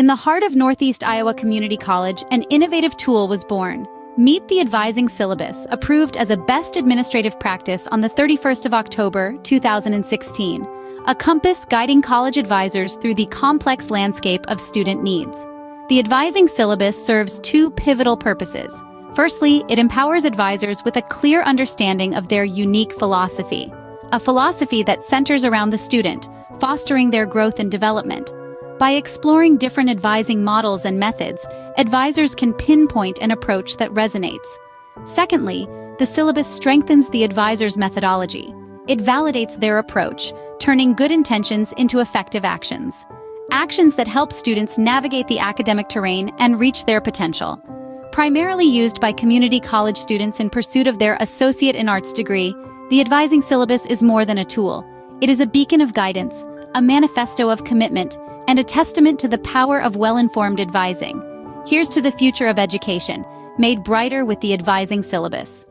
In the heart of Northeast Iowa Community College, an innovative tool was born. Meet the Advising Syllabus, approved as a best administrative practice on the 31st of October, 2016, a compass guiding college advisors through the complex landscape of student needs. The Advising Syllabus serves two pivotal purposes. Firstly, it empowers advisors with a clear understanding of their unique philosophy, a philosophy that centers around the student, fostering their growth and development. By exploring different advising models and methods, advisors can pinpoint an approach that resonates. Secondly, the syllabus strengthens the advisor's methodology. It validates their approach, turning good intentions into effective actions. Actions that help students navigate the academic terrain and reach their potential. Primarily used by community college students in pursuit of their Associate in Arts degree, the advising syllabus is more than a tool. It is a beacon of guidance, a manifesto of commitment, and a testament to the power of well-informed advising. Here's to the future of education, made brighter with the advising syllabus.